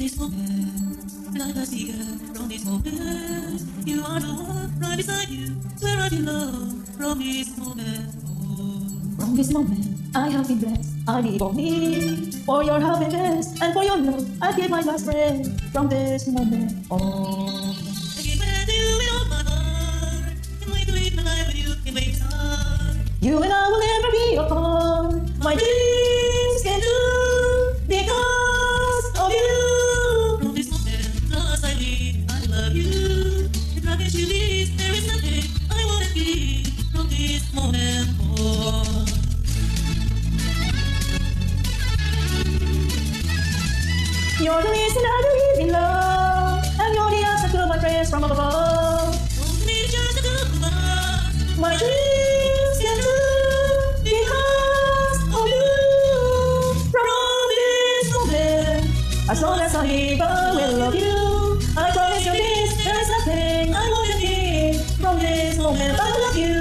This moment, like a. From this moment, you are the one right beside you, where I belong. From this moment, From this moment, I have been blessed. I need for me, for your happiness and for your love. I give my last breath. From this moment on. I give it you all my heart. Can't wait to live my life with you, can't wait to start. You and I will never be apart. My dreams can do because of you. From this moment, as I live, I love you. And promise you this, there is nothing I wanna give. From this moment on. You're the reason I believe in love, and you're the answer to my prayers from above. My dreams come true because of you. From this moment, as long as I live, will love you. I promise you this, there is nothing I won't give. From this moment, I will love you.